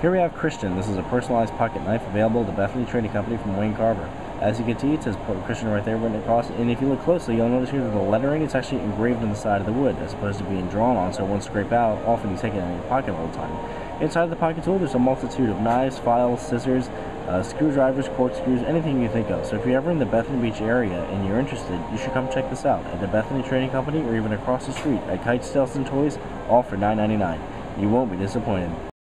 Here we have Christian. This is a personalized pocket knife available at the Bethany Trading Company from Wayne Carver. As you can see, it says Christian right there written across, and if you look closely, you'll notice here that the lettering is actually engraved on the side of the wood, as opposed to being drawn on, so it won't scrape out, often you take it in your pocket all the time. Inside the pocket tool, there's a multitude of knives, files, scissors, uh, screwdrivers, corkscrews, anything you think of. So if you're ever in the Bethany Beach area and you're interested, you should come check this out at the Bethany Trading Company or even across the street at Kite Stelson Toys, all for $9.99. You won't be disappointed.